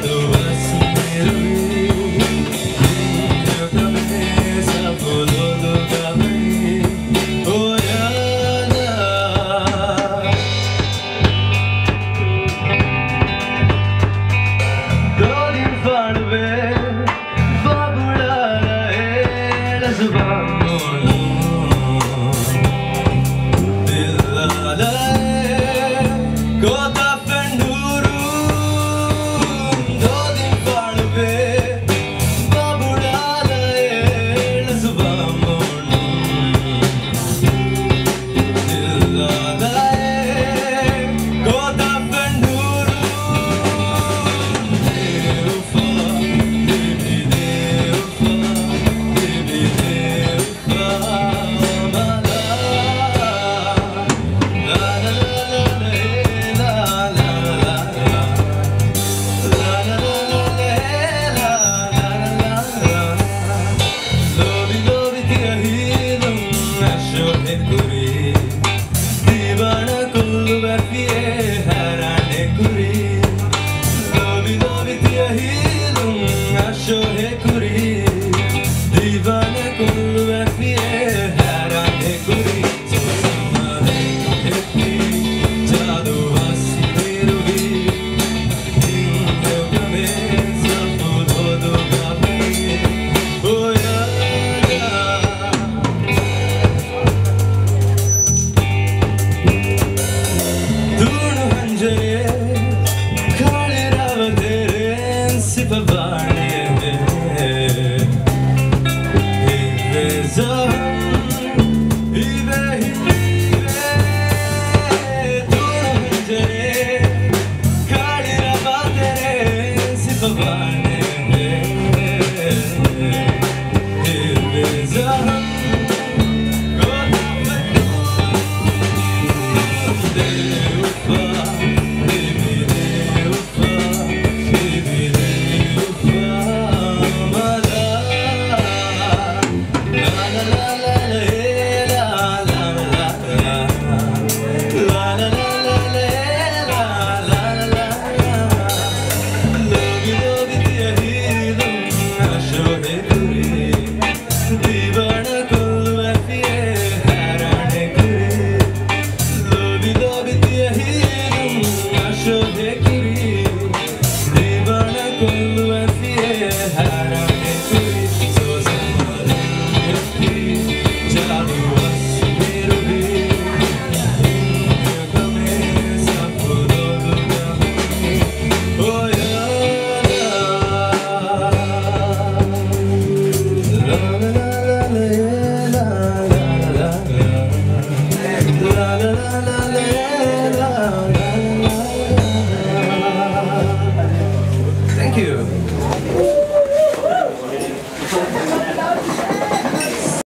lado.